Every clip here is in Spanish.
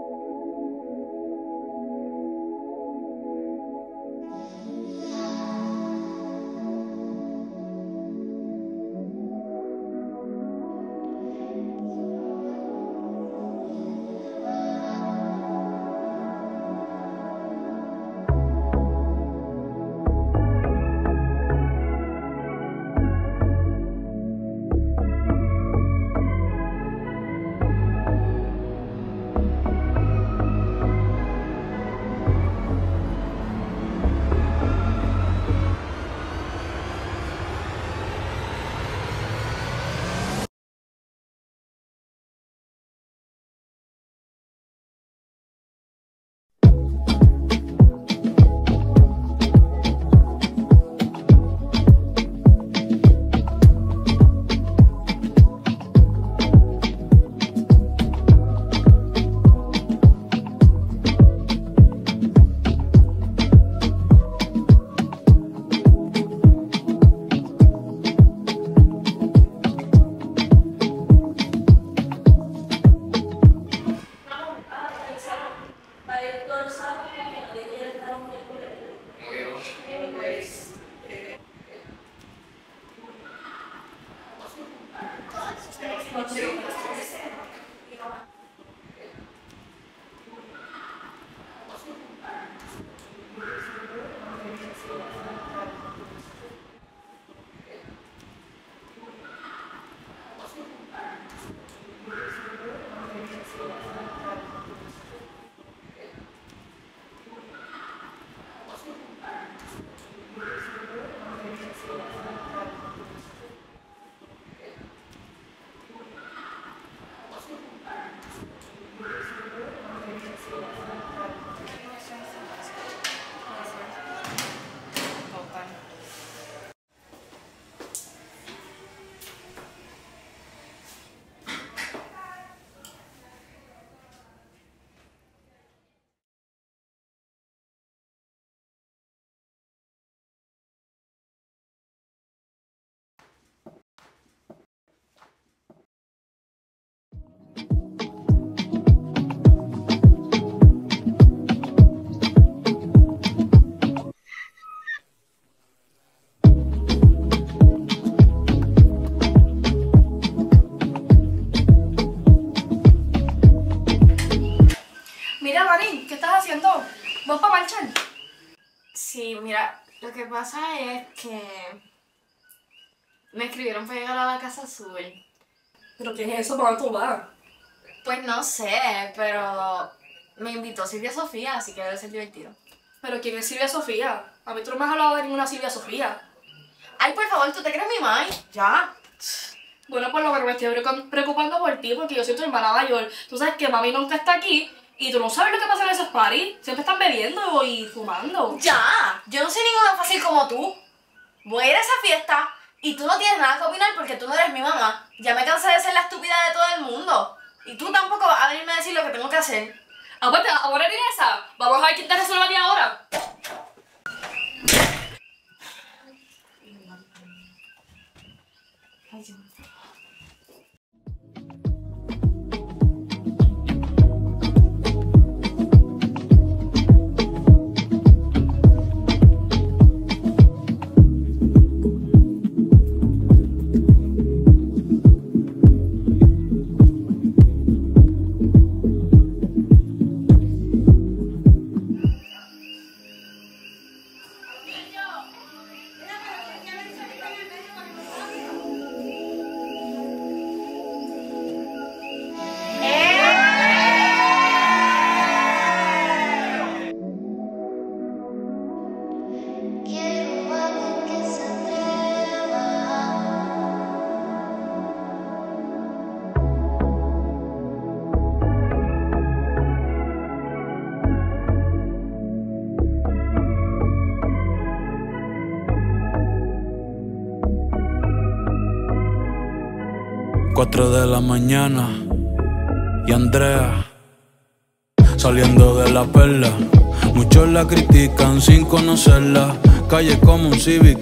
あ! Que pasa es que me escribieron para llegar a la Casa Azul. ¿Pero quién es eso? ¿Para tú vas? Pues no sé, pero me invitó Silvia Sofía, así que debe ser divertido. ¿Pero quién es Silvia Sofía? A mí tú no me has hablado de ninguna Silvia Sofía. Ay, por favor, ¿tú te crees mi mai? Ya. Bueno, pues lo que me estoy preocup- preocupando por ti, porque yo soy tu hermana mayor. Tú sabes que mami nunca está aquí y tú no sabes lo que pasa en esos parties. Siempre están bebiendo y fumando. Ya. Yo no soy ninguna fácil como tú. Voy a ir a esa fiesta y tú no tienes nada que opinar porque tú no eres mi mamá. Ya me cansé de ser la estúpida de todo el mundo. Y tú tampoco vas a venirme a decir lo que tengo que hacer. Ah, pues te vas a poner en esa. Vamos a ver quién te resuelve a ti ahora. Quiero de la mañana y Andrea saliendo de la perla. Muchos la critican sin conocerla. Calle como un Civic,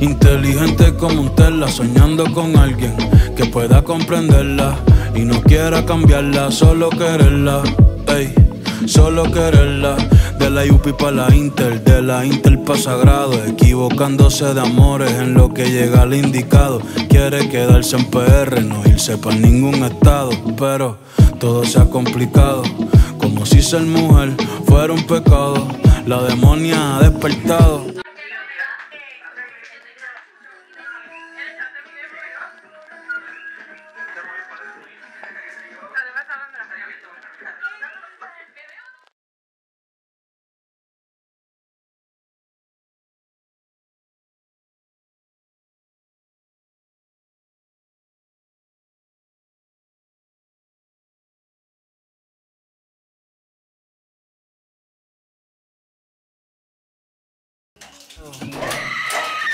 inteligente como un Tesla, soñando con alguien que pueda comprenderla y no quiera cambiarla, solo quererla. Ey solo quererla. De la UPI pa' la Inter, de la Inter pa' Sagrado, equivocándose de amores en lo que llega al indicado. Quiere quedarse en PR, no irse pa' ningún estado, pero todo se ha complicado, como si ser mujer fuera un pecado. La demonia ha despertado.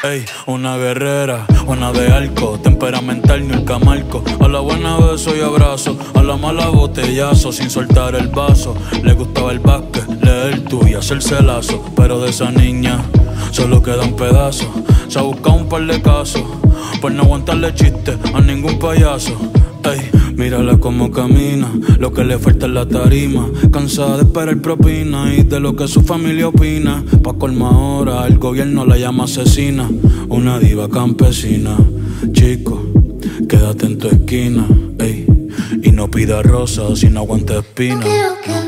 Ey, una guerrera, buena de arco, temperamental ni el camarco. A la buena beso y abrazo, a la mala botellazo, sin soltar el vaso. Le gustaba el básquet, leer tú y hacerse lazo. Pero de esa niña solo queda un pedazo. Se ha buscado un par de casos, por no aguantarle chiste a ningún payaso. Mírala como camina, lo que le falta es la tarima. Cansada de esperar propina y de lo que su familia opina. Pa' colma ahora, el gobierno la llama asesina. Una diva campesina. Chico, quédate en tu esquina, ey. Y no pida rosas si no aguanta espina. No quiero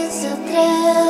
alguien que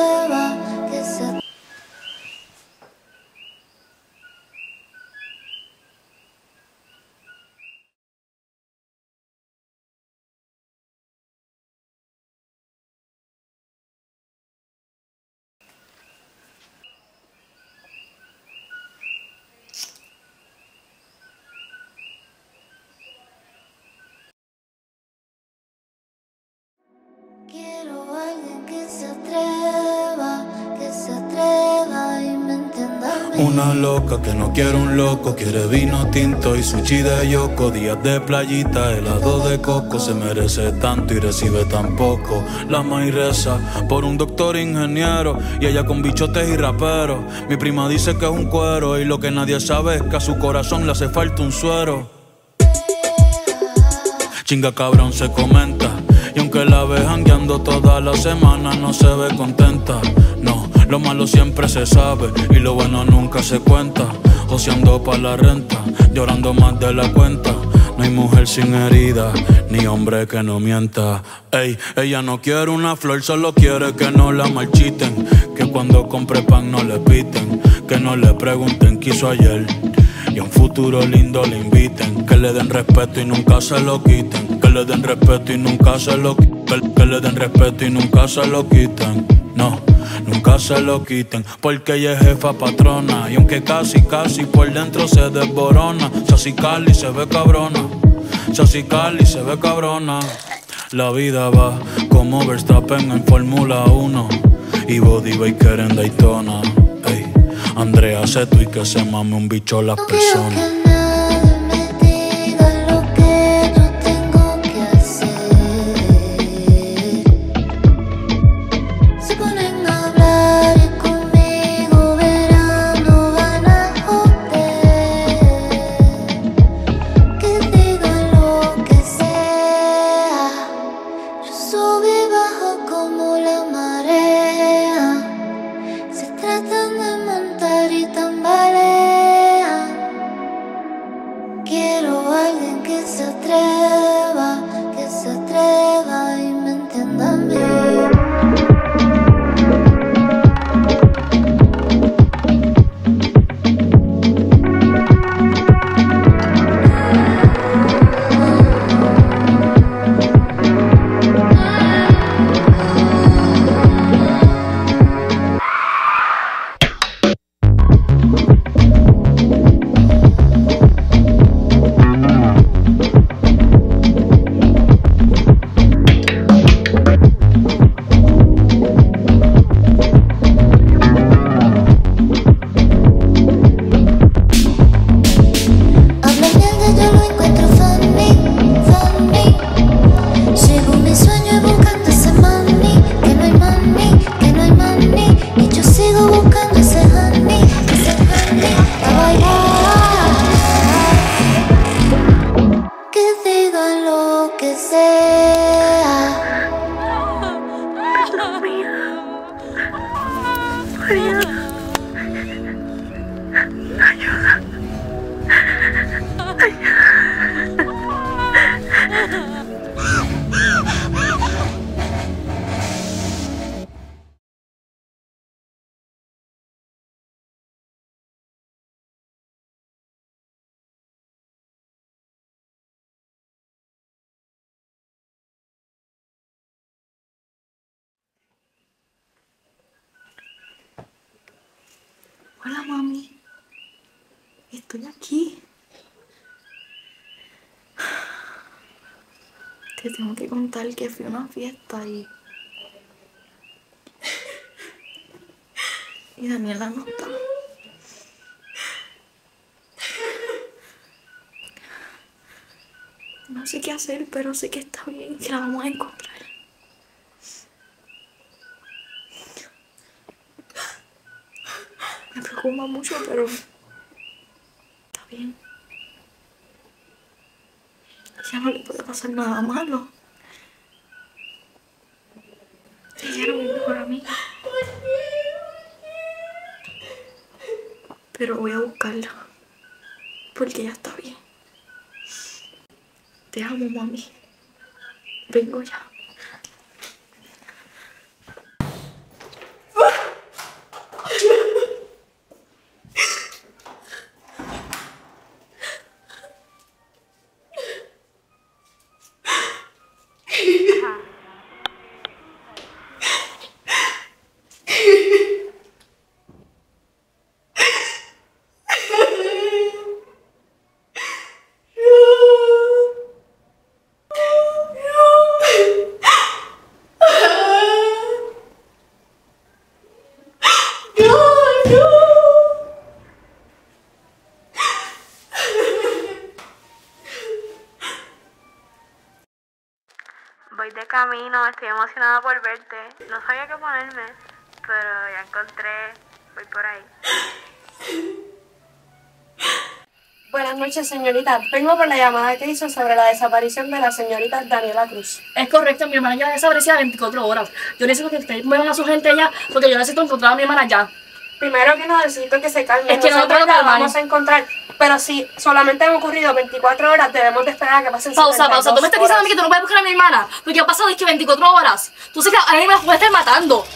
Una loca que no quiere un loco, quiere vino tinto y sushi de yoko. Días de playita, helado de coco, se merece tanto y recibe tan poco. La maíz reza por un doctor ingeniero y ella con bichotes y raperos. Mi prima dice que es un cuero y lo que nadie sabe es que a su corazón le hace falta un suero. Chinga cabrón se comenta Y aunque la ve jangueando toda la semana No se ve contenta lo malo siempre se sabe Y lo bueno nunca se cuenta. Joseando pa' la renta Llorando más de la cuenta. No hay mujer sin herida Ni hombre que no mienta. Ey, ella no quiere una flor Solo quiere que no la marchiten. Que cuando compre pan no le piten Que no le pregunten qué hizo ayer. Y a un futuro lindo le inviten, que le den respeto y nunca se lo quiten, que le den respeto y nunca se lo que, que le den respeto y nunca se lo quiten. No, nunca se lo quiten, porque ella es jefa patrona y aunque casi casi por dentro se desborona, Sassy Cali se ve cabrona, Sassy Cali se ve cabrona. La vida va como Verstappen en Fórmula 1 y Body Baker en Daytona. Ey, Andrea Seto y que se mame un bicho las personas. Hola, mami. Estoy aquí. Te tengo que contar que fui a una fiesta y. Y Daniela no está. No sé qué hacer, pero sé que está bien, que la vamos a encontrar. Preocupa mucho, pero está bien. Ya no le puede pasar nada malo. Ella era mi mejor amiga. Pero voy a buscarla. Porque ella está bien. Te amo, mami. Vengo ya. Voy de camino, estoy emocionada por verte. No sabía qué ponerme, pero ya encontré. Voy por ahí. Buenas noches, señorita. Vengo por la llamada que hizo sobre la desaparición de la señorita Daniela Cruz. Es correcto, mi hermana ya desaparecida 24 horas. Yo necesito que ustedes muevan a su gente ya, porque yo necesito encontrar a mi hermana ya. Primero que nada, necesito que se calme. Es que no Nosotros la vamos a encontrar. Pero si solamente han ocurrido 24 horas, debemos de esperar a que pasen Pausa, pausa. Tú me estás 72 diciendo a mí que tú no puedes buscar a mi hermana, porque han pasado es que 24 horas. Tú sabes que a mí me puede estar matando.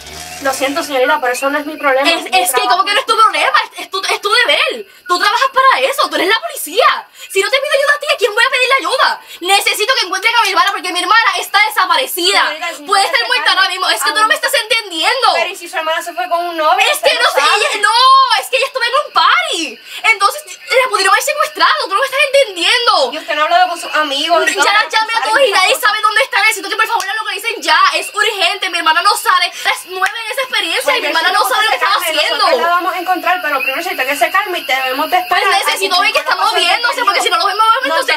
Lo siento, señorita, pero eso no es mi problema. Es, es mi es que como que no es tu problema, es, es tu, es tu deber. Tú trabajas para eso, tú eres la policía. Si no te pido ayuda a ti, ¿a quién voy a pedirle ayuda? Necesito que encuentren a mi hermana porque mi hermana está desaparecida. Si Puede no estar muerta ahora mismo. Es que tú no me estás entendiendo. Pero ¿y si su hermana se fue con un novio? Es que no sé, sabe. ella, no, es que ella estuvo en un party. Entonces la pudieron haber secuestrado, tú no me estás entendiendo. Y usted no ha hablado con sus amigos. ni Ya las llamé a sabe todos y nadie sabe dónde están. Necesito que por favor la localicen ya. Es urgente. Mi hermana no sale. Es nueva en esa experiencia y mi hermana no sabe lo que Nosotros la vamos a encontrar, pero primero necesito que se calme y debemos de Pues esperar. necesito ver que está moviéndose, porque si no lo vemos, entonces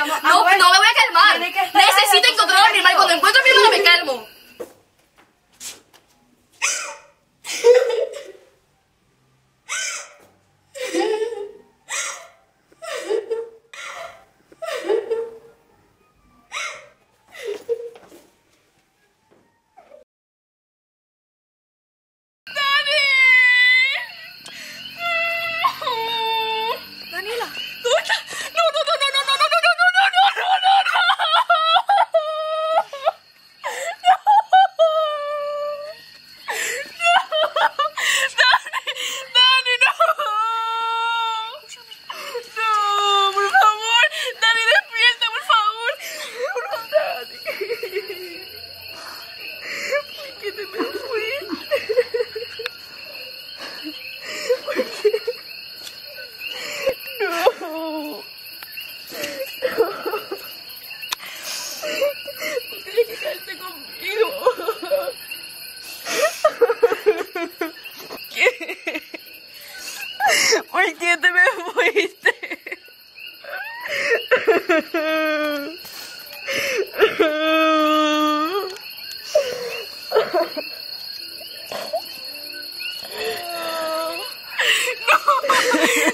No.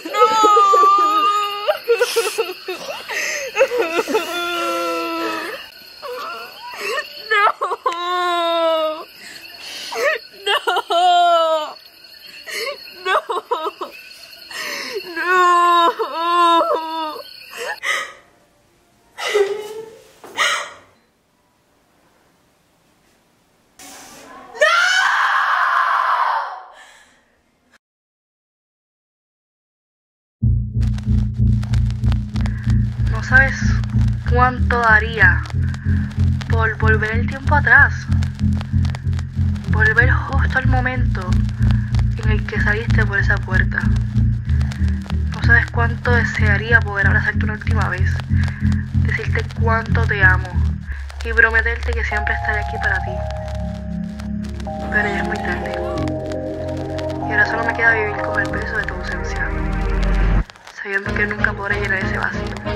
No sabes cuánto daría por volver el tiempo atrás. Volver justo al momento en el que saliste por esa puerta. No sabes cuánto desearía poder abrazarte una última vez, decirte cuánto te amo y prometerte que siempre estaré aquí para ti. Pero ya es muy tarde. Y ahora solo me queda vivir con el peso de tu ausencia, sabiendo que nunca podré llenar ese vacío.